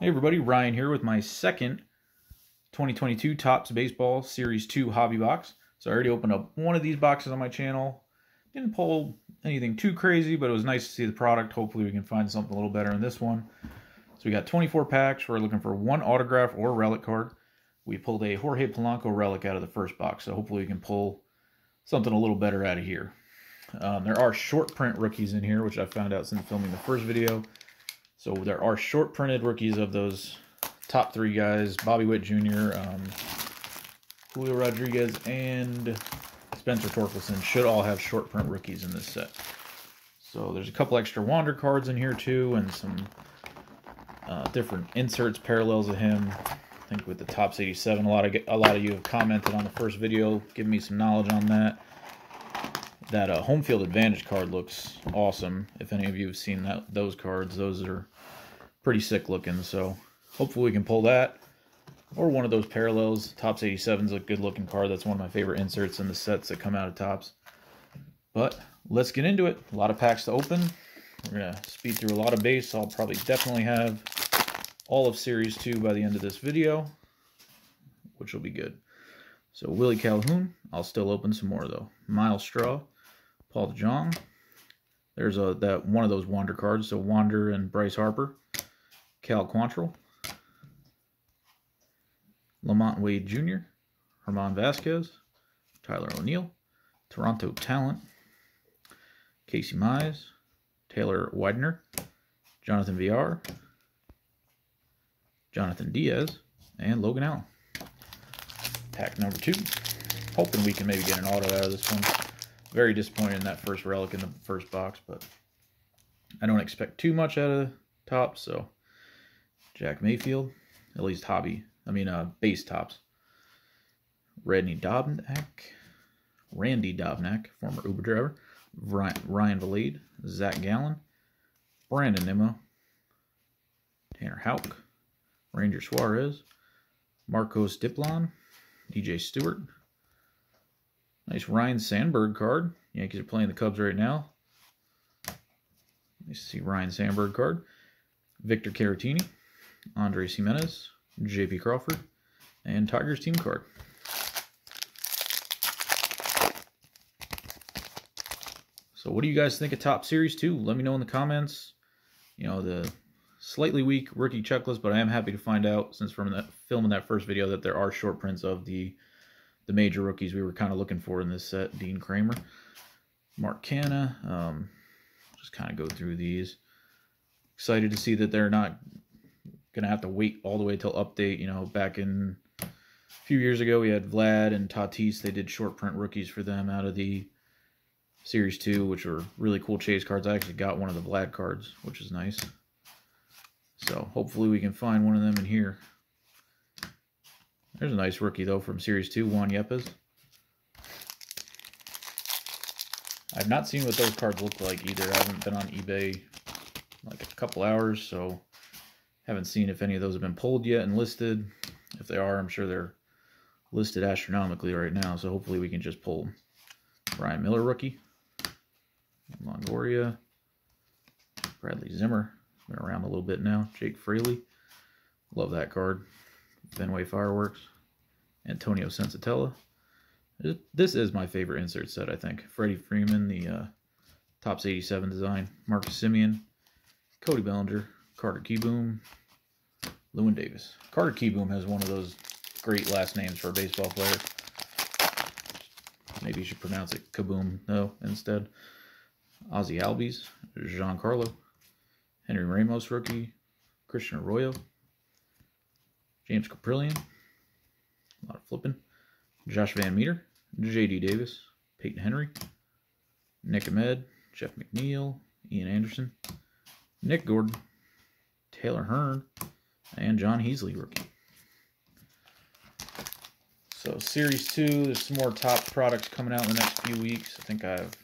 Hey everybody, Ryan here with my second 2022 Topps Baseball Series 2 hobby box. So I already opened up one of these boxes on my channel. Didn't pull anything too crazy, but it was nice to see the product. Hopefully we can find something a little better in this one. So we got 24 packs. We're looking for one autograph or relic card. We pulled a Jorge Polanco relic out of the first box, so hopefully we can pull something a little better out of here. Um, there are short print rookies in here, which I found out since filming the first video. So there are short printed rookies of those top three guys, Bobby Witt Jr., um, Julio Rodriguez, and Spencer Torkelson should all have short print rookies in this set. So there's a couple extra Wander cards in here too, and some uh, different inserts, parallels of him. I think with the Topps 87, a lot of a lot of you have commented on the first video, giving me some knowledge on that. That uh, home field advantage card looks awesome. If any of you have seen that those cards, those are pretty sick looking. So hopefully we can pull that. Or one of those parallels. Topps 87 is a good looking card. That's one of my favorite inserts in the sets that come out of Topps. But let's get into it. A lot of packs to open. We're going to speed through a lot of base. I'll probably definitely have all of Series 2 by the end of this video, which will be good. So Willie Calhoun, I'll still open some more though. Myles Straw, Paul DeJong. There's a that one of those Wander cards. So Wander and Bryce Harper. Cal Quantrill. Lamont Wade Jr. Herman Vasquez. Tyler O'Neill. Toronto Talent. Casey Mize. Taylor Widener. Jonathan VR. Jonathan Diaz. And Logan Allen. Pack number two. Hoping we can maybe get an auto out of this one. Very disappointed in that first relic in the first box, but I don't expect too much out of top, so Jack Mayfield, at least hobby, I mean uh, base Topps. Rodney Dobnak, Randy Dobnak, former Uber driver, Ryan Vilade, Zach Gallen, Brandon Nimmo, Tanner Houck, Ranger Suarez, Marcos Diplán, DJ Stewart, Nice Ryne Sandberg card. Yankees are playing the Cubs right now. Nice to see Ryne Sandberg card. Victor Caratini, Andres Gimenez, J.P. Crawford, and Tigers team card. So what do you guys think of Topps Series 2? Let me know in the comments. You know, the slightly weak rookie checklist, but I am happy to find out, since from that filming that first video, that there are short prints of the the major rookies we were kind of looking for in this set. Dean Kremer, Mark Canha. Um, just kind of go through these. Excited to see that they're not going to have to wait all the way till update. You know, back in a few years ago, we had Vlad and Tatis. They did short print rookies for them out of the Series 2, which were really cool chase cards. I actually got one of the Vlad cards, which is nice. So hopefully we can find one of them in here. There's a nice rookie, though, from Series 2, Juan Yepez. I've not seen what those cards look like either. I haven't been on eBay like a couple hours, so haven't seen if any of those have been pulled yet and listed. If they are, I'm sure they're listed astronomically right now, so hopefully we can just pull Ryan Miller rookie, Longoria, Bradley Zimmer, been around a little bit now, Jake Fraley, love that card. Fenway Fireworks, Antonio Senzatela. This is my favorite insert set, I think. Freddie Freeman, the uh, Topps 87 design. Marcus Semien, Cody Bellinger, Carter Kieboom, Lewin Davis. Carter Kieboom has one of those great last names for a baseball player. Maybe you should pronounce it Kaboom, though, instead. Ozzie Albies, Giancarlo, Henry Ramos rookie, Christian Arroyo, James Kaprielian. A lot of flipping. Josh Van Meter. J.D. Davis. Peyton Henry. Nick Ahmed. Jeff McNeil. Ian Anderson. Nick Gordon. Taylor Hearn. And John Heasley rookie. So Series 2, there's some more top products coming out in the next few weeks. I think I have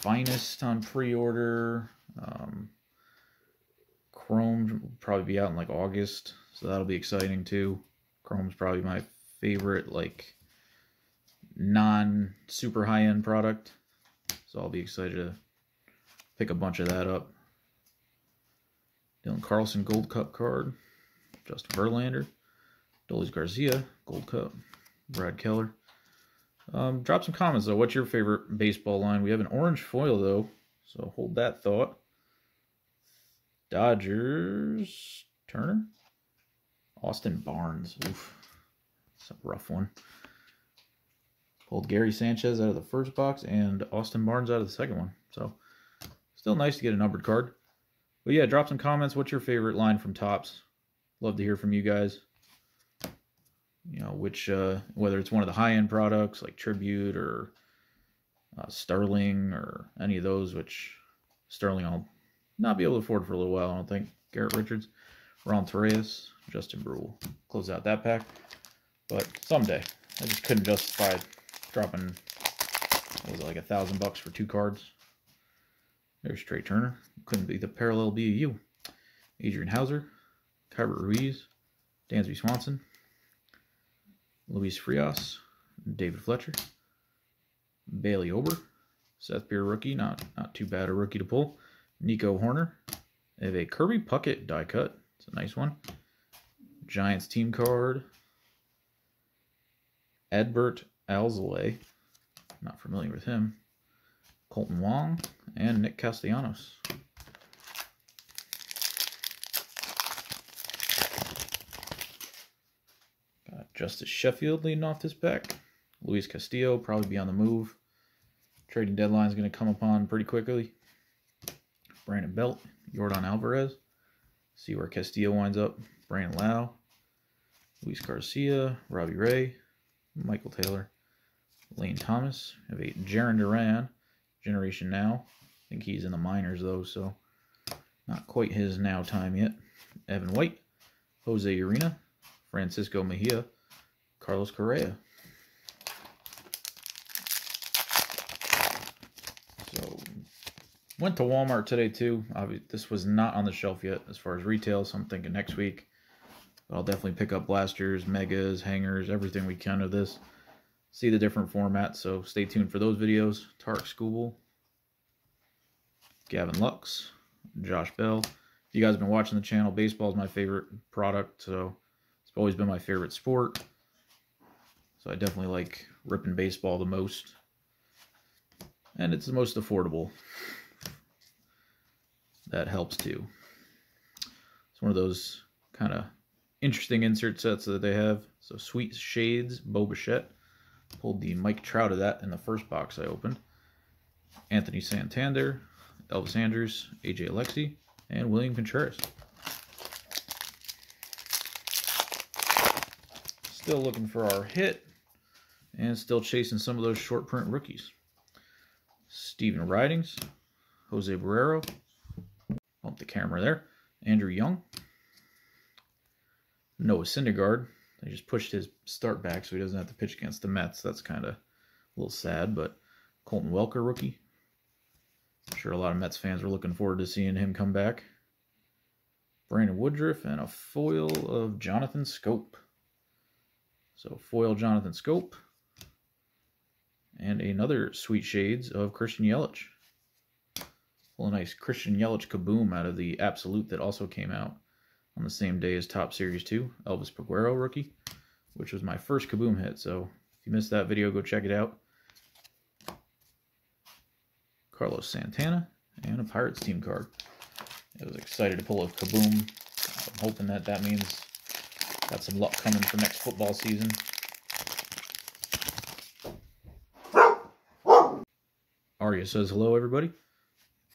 Finest on pre-order. Um, Chrome will probably be out in like August. So that'll be exciting too. Chrome's probably my favorite, like, non super high end product. So I'll be excited to pick a bunch of that up. Dylan Carlson Gold Cup card. Justin Verlander. Adolis Garcia Gold Cup. Brad Keller. Um, drop some comments though. What's your favorite baseball line? We have an orange foil though, so hold that thought. Dodgers Turner. Austin Barnes. Oof. It's a rough one. Pulled Gary Sanchez out of the first box and Austin Barnes out of the second one. So still nice to get a numbered card. But yeah, drop some comments. What's your favorite line from Topps? Love to hear from you guys. You know, which, uh, whether it's one of the high end products like Tribute or uh, Sterling or any of those, which Sterling I'll not be able to afford for a little while, I don't think. Garrett Richards, Ron Torreyes, Justin Bruihl. Close out that pack. But someday, I just couldn't justify dropping, was it, like a thousand bucks for two cards. There's Trea Turner. Couldn't be the parallel BU. Adrian Houser, Keibert Ruiz, Dansby Swanson, Luis Frias, David Fletcher, Bailey Ober, Seth Beer rookie, not not too bad a rookie to pull. Nico Hoerner. They have a Kirby Puckett die cut. It's a nice one. Giants team card. Adbert Alzolay. Not familiar with him. Kolten Wong and Nick Castellanos. Got Justus Sheffield leading off this pack. Luis Castillo probably be on the move. Trading deadline is going to come upon pretty quickly. Brandon Belt, Yordan Alvarez. See where Castillo winds up. Brandon Lau, Luis Garcia, Robbie Ray, Michael Taylor, Lane Thomas. have a Jarren Duran, Generation Now. I think he's in the minors though, so not quite his now time yet. Evan White, Jose Urena, Francisco Mejia, Carlos Correa. So went to Walmart today too. This was not on the shelf yet as far as retail, so I'm thinking next week. But I'll definitely pick up blasters, megas, hangers, everything we can of this. See the different formats, so stay tuned for those videos. Tarik Skubal, Gavin Lux, Josh Bell. If you guys have been watching the channel, baseball is my favorite product, so it's always been my favorite sport. So I definitely like ripping baseball the most. And it's the most affordable. That helps too. It's one of those kind of interesting insert sets that they have. So Sweet Shades, Bo Bichette Pulled the Mike Trout of that in the first box I opened. Anthony Santander, Elvis Andrus, AJ Alexy, and William Contreras. Still looking for our hit, and still chasing some of those short print rookies. Stephen Ridings, Jose Barrero, bump the camera there, Andrew Young, Noah Syndergaard. They just pushed his start back so he doesn't have to pitch against the Mets. That's kind of a little sad, but Colton Welker rookie. I'm sure a lot of Mets fans were looking forward to seeing him come back. Brandon Woodruff and a foil of Jonathan Schoop. So foil Jonathan Schoop. And another Sweet Shades of Christian Yelich. Well, a nice Christian Yelich kaboom out of the Absolute that also came out on the same day as Topps Series 2, Elvis Peguero rookie, which was my first kaboom hit. So if you missed that video, go check it out. Carlos Santana, and a Pirates team card. I was excited to pull a kaboom. I'm hoping that that means got some luck coming for next football season. Arya says hello, everybody.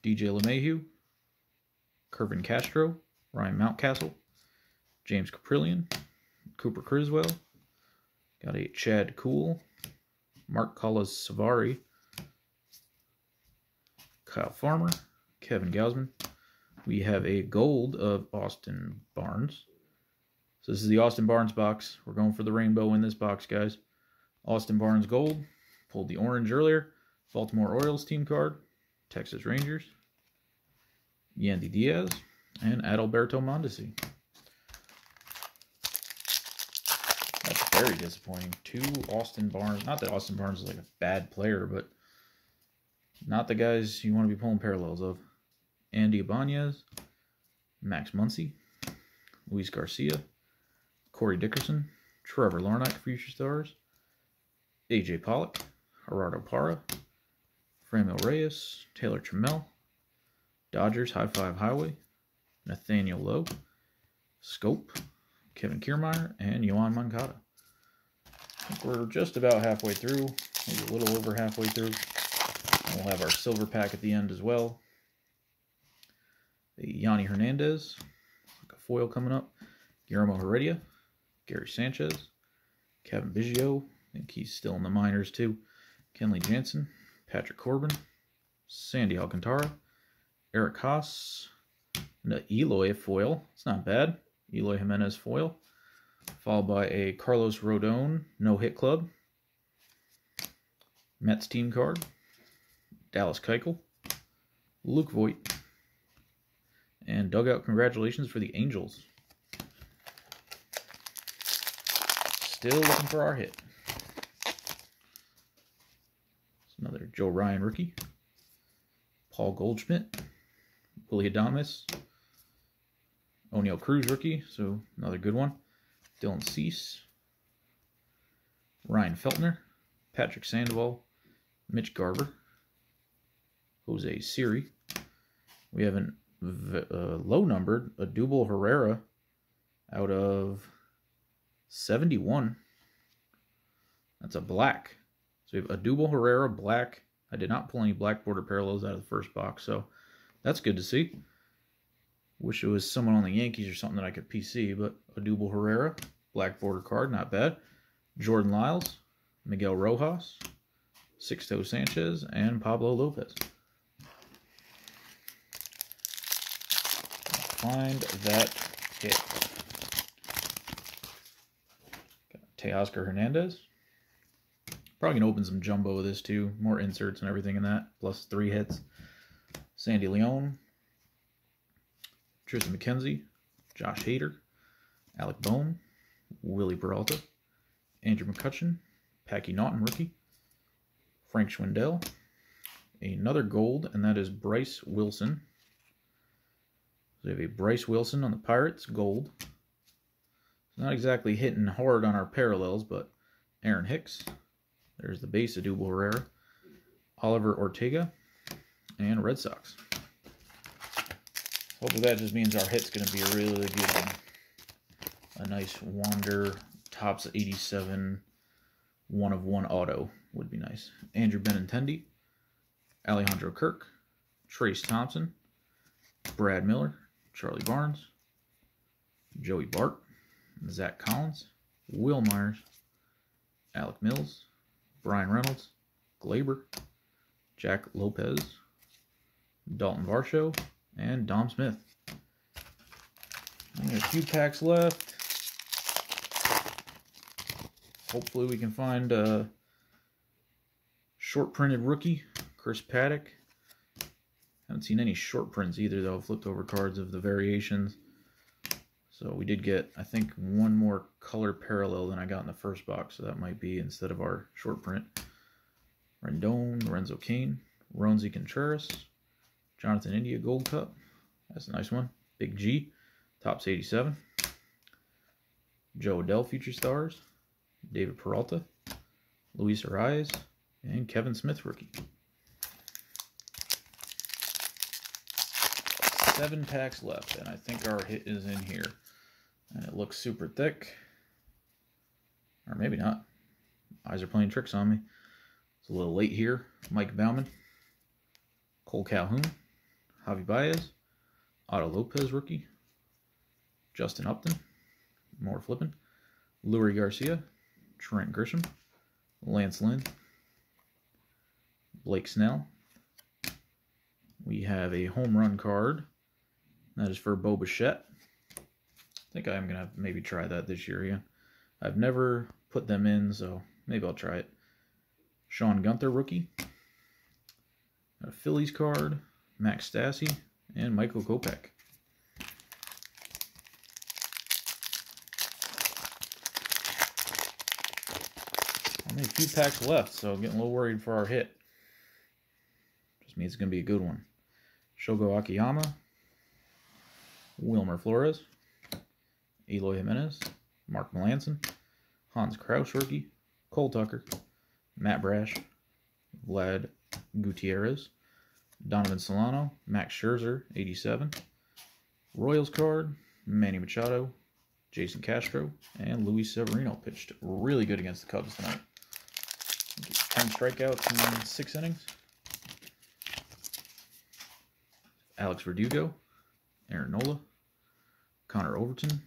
DJ LeMahieu, Kervin Castro, Ryan Mountcastle, James Kaprielian, Cooper Criswell, got a Chad Kuhl, Mark Collis Savari, Kyle Farmer, Kevin Gausman. We have a gold of Austin Barnes. So this is the Austin Barnes box. We're going for the rainbow in this box, guys. Austin Barnes gold. Pulled the orange earlier. Baltimore Orioles team card. Texas Rangers. Yandy Diaz and Adalberto Mondesi. That's very disappointing. Two Austin Barnes. Not that Austin Barnes is like a bad player, but not the guys you want to be pulling parallels of. Andy Ibanez, Max Muncy, Luis Garcia, Corey Dickerson, Trevor Larnach, Future Stars, AJ Pollock, Gerardo Parra, Franmil Reyes, Taylor Trammell, Dodgers High Five Highway, Nathaniel Lowe, Schoop, Kevin Kiermaier, and Yoan Moncada. we're just about halfway through, maybe a little over halfway through. we'll have our silver pack at the end as well. The Yanni Hernandez, like a foil coming up. Guillermo Heredia, Gary Sanchez, Cavan Biggio, I think he's still in the minors too. Kenley Jansen, Patrick Corbin, Sandy Alcantara, Eric Haase, and Eloy foil. It's not bad. Eloy Jimenez foil. Followed by a Carlos Rodon no hit club. Mets team card. Dallas Keuchel. Luke Voit. And dugout congratulations for the Angels. Still looking for our hit. It's another Joe Ryan rookie. Paul Goldschmidt. Willy Adames. Oneil Cruz rookie, so another good one. Dylan Cease. Ryan Feltner. Patrick Sandoval. Mitch Garver. Jose Siri. We have a uh, low numbered, Odubel Herrera out of 71. That's a black. So we have a Odubel Herrera, black. I did not pull any black border parallels out of the first box, so that's good to see. Wish it was someone on the Yankees or something that I could PC, but Odubel Herrera, black border card, not bad. Jordan Lyles, Miguel Rojas, Sixto Sanchez, and Pablo Lopez. Find that hit. Teoscar Hernandez. Probably going to open some jumbo with this too. More inserts and everything in that. Plus three hits. Sandy Leon. Triston McKenzie. Josh Hader. Alec Bohm. Wily Peralta. Andrew McCutchen. Packy Naughton, rookie. Frank Schwindel. Another gold, and that is Bryce Wilson. So we have a Bryce Wilson on the Pirates, gold. Not exactly hitting hard on our parallels, but Aaron Hicks. There's the base of Odubel Herrera. Oliver Ortega. And Red Sox. Hopefully that just means our hit's going to be a really good one. A nice Wander Topps 87 one of one auto would be nice. Andrew Benintendi. Alejandro Kirk. Trayce Thompson. Brad Miller. Charlie Barnes. Joey Bart. Zach Collins, Wil Myers, Alec Mills, Bryan Reynolds, Gleyber, Jack Lopez, Dalton Varsho, and Dom Smith. a few packs left. Hopefully we can find a short printed rookie, Chris Paddack. Haven't seen any short prints either though. Flipped over cards of the variations. So we did get, I think, one more color parallel than I got in the first box. So that might be instead of our short print. Rendon, Lorenzo Cain, Roansy Contreras, Jonathan India Gold Cup. That's a nice one. Big G, Topps 87. Jo Adell Future Stars, David Peralta, Luis Arraez, and Kevin Smith rookie. Seven packs left, and I think our hit is in here. And it looks super thick. Or maybe not. Eyes are playing tricks on me. It's a little late here. Mike Baumann. Cole Calhoun. Javi Baez. Otto Lopez rookie. Justin Upton. More flipping. Leury Garcia. Trent Grisham. Lance Lynn. Blake Snell. We have a home run card. That is for Bo Bichette. I think I'm going to maybe try that this year again. I've never put them in, so maybe I'll try it. Sean Guenther, rookie. A Phillies card. Max Stassi. And Michael Kopech. Only a few packs left, so I'm getting a little worried for our hit. Just means it's going to be a good one. Shogo Akiyama. Wilmer Flores, Eloy Jimenez, Mark Melancon, Hans Crouse rookie, Cole Tucker, Matt Brash, Vlad Gutierrez, Donovan Solano, Max Scherzer, 87, Royals card, Manny Machado, Jason Castro, and Luis Severino pitched really good against the Cubs tonight. 10 strikeouts in six innings. Alex Verdugo, Aaron Nola, Connor Overton,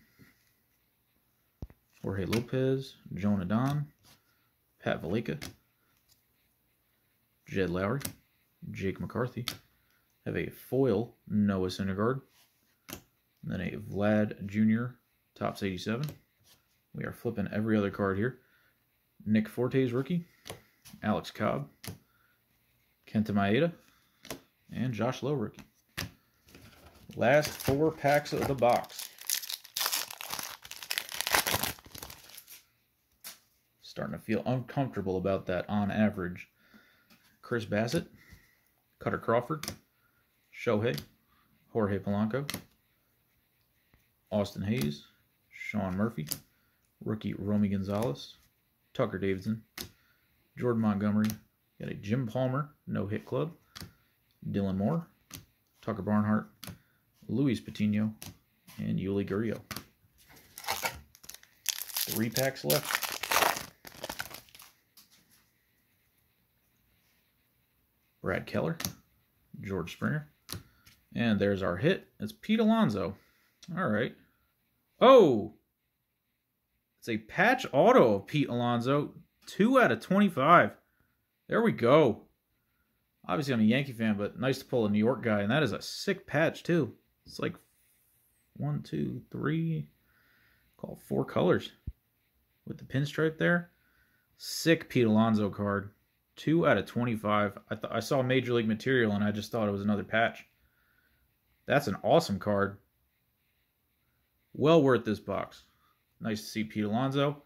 Jorge Lopez, Jonah Don, Pat Valaika, Jed Lowrie, Jake McCarthy. Have a foil Noah Syndergaard. then a Vlad Jr. Topps 87. We are flipping every other card here. Nick Fortes rookie. Alex Cobb. Kenta Maeda. And Josh Lowe rookie. Last four packs of the box. Starting to feel uncomfortable about that on average. Chris Bassitt, Kutter Crawford, Shohei, Jorge Polanco, Austin Hays, Sean Murphy, rookie Romy Gonzalez, Tucker Davidson, Jordan Montgomery, got a Jim Palmer, no hit club, Dylan Moore, Tucker Barnhart, Luis Patino, and Yuli Gurriel. Three packs left. Brad Keller, George Springer. And there's our hit. It's Pete Alonso. All right. Oh! It's a patch auto of Pete Alonso. 2 out of 25. There we go. Obviously, I'm a Yankee fan, but nice to pull a New York guy. And that is a sick patch, too. It's like one, two, three, call four colors with the pinstripe there. Sick Pete Alonso card. Two out of 25. I thought I saw Major League Material and I just thought it was another patch. That's an awesome card. Well worth this box. Nice to see Pete Alonso.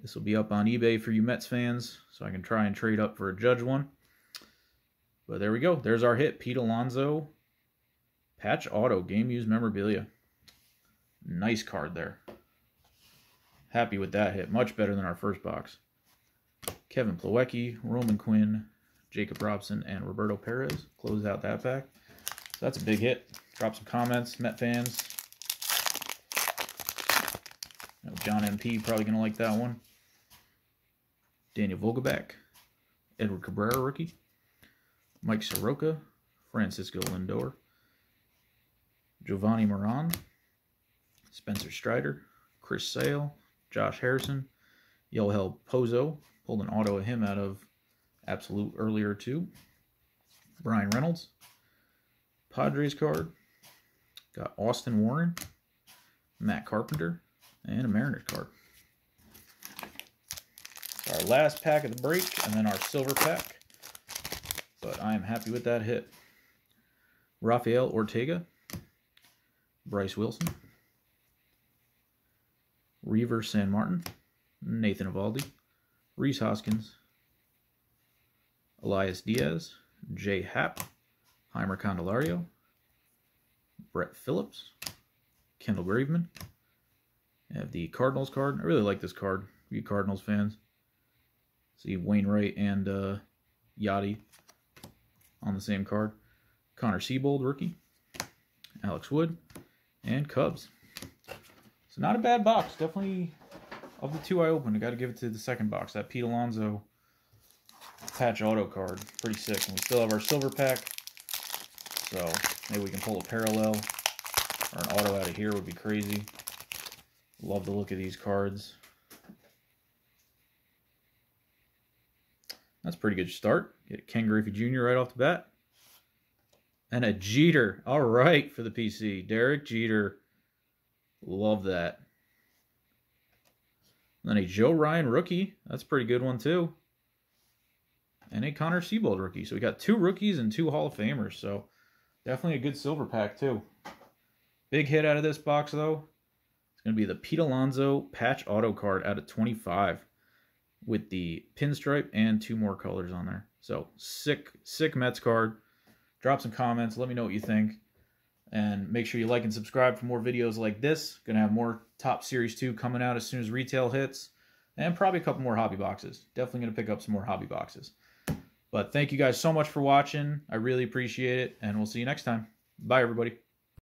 This will be up on eBay for you Mets fans, so I can try and trade up for a Judge one. But there we go. There's our hit. Pete Alonso Patch Auto, game used memorabilia. Nice card there. Happy with that hit. Much better than our first box. Kevin Plawecki, Roman Quinn, Jacob Robson, and Roberto Perez. Close out that pack. So that's a big hit. Drop some comments, Met fans. John MP probably going to like that one. Daniel Vogelbach, Edward Cabrera rookie, Mike Soroka, Francisco Lindor, Jovani Moran, Spencer Strider, Chris Sale, Josh Harrison, Yoel Pozo, pulled an auto of him out of Absolute earlier too. Bryan Reynolds, Padres card, got Austin Warren, Matt Carpenter, and a Mariners card. Our last pack of the break, and then our silver pack. But I am happy with that hit. Rafael Ortega, Bryce Wilson, Reiver Sanmartin, Nathan Eovaldi, Rhys Hoskins, Elias Diaz, J.A. Happ, Heimer Candelario, Brett Phillips, Kendall Graveman. I have the Cardinals card. I really like this card. You Cardinals fans. See Wainwright and uh, Yachty on the same card. Connor Seabold, rookie. Alex Wood, and Cubs. So not a bad box. Definitely, of the two I opened, I got to give it to the second box. That Pete Alonso patch auto card. Pretty sick. And we still have our silver pack. So maybe we can pull a parallel or an auto out of here would be crazy. Love the look of these cards. That's pretty good start. Get Ken Griffey Jr. right off the bat. And a Jeter. All right for the PC. Derek Jeter. Love that. And then a Joe Ryan rookie. That's a pretty good one, too. And a Connor Seabold rookie. So we got two rookies and two Hall of Famers. So definitely a good silver pack, too. Big hit out of this box, though. It's going to be the Pete Alonso patch auto card out of 25 with the pinstripe and two more colors on there. So sick, sick Mets card. Drop some comments. Let me know what you think. And make sure you like and subscribe for more videos like this. Gonna have more Topps Series 2 coming out as soon as retail hits. And probably a couple more hobby boxes. Definitely gonna pick up some more hobby boxes. But thank you guys so much for watching. I really appreciate it. And we'll see you next time. Bye, everybody.